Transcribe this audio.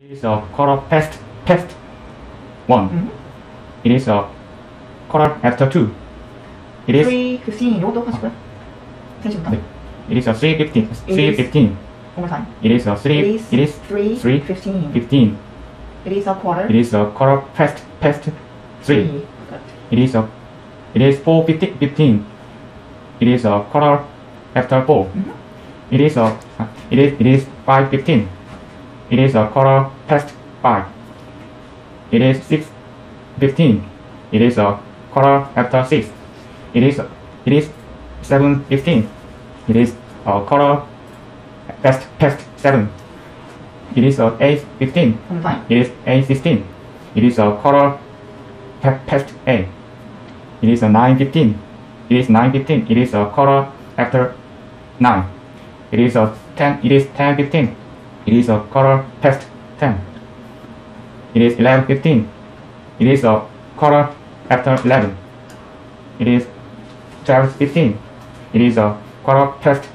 It is a quarter past past one. Mhm. It is a quarter after two. It is 315 이것도 하시고요. 3시부터. 네. it is a three fifteen. It Three is- fifteen. One more time. It is a three. It is It is 3, three 15. fifteen. It is a quarter. It is a quarter past past three. Good. It is a it is four fifty fifteen. It is a quarter after 4 Mhm. It is a it is it is five fifteen. It is a quarter past five. It is six fifteen. It is a quarter after six. It is it is seven fifteen. It is a quarter past past seven. It is a eight fifteen. One more time. It is eight sixteen. It is a quarter pa- past eight. It is a nine fifteen. It is nine fifteen. It is a quarter after nine. It is a ten. It is ten fifteen. It is a quarter past ten. It is eleven fifteen. It is a quarter after eleven. It is twelve fifteen. It is a quarter past